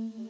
Mm-hmm.